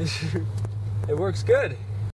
it works good.